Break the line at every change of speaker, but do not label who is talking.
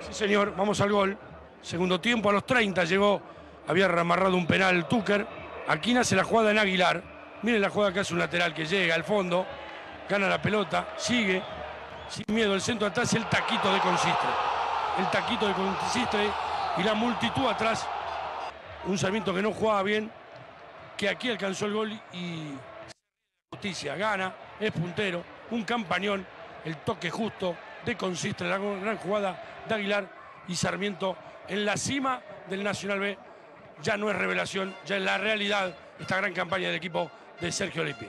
Sí, señor, vamos al gol. Segundo tiempo, a los 30 llegó, había amarrado un penal Tucker. Aquí nace la jugada en Aguilar. Miren la jugada que hace un lateral que llega al fondo, gana la pelota, sigue, sin miedo, el centro atrás el taquito de Consistre. El taquito de Consistre y la multitud atrás. Un Sarmiento que no jugaba bien, que aquí alcanzó el gol y justicia, gana, es puntero, un campañón, el toque justo de Consistre, la gran jugada de Aguilar y Sarmiento en la cima del Nacional B. Ya no es revelación, ya es la realidad esta gran campaña del equipo de Sergio Lippi.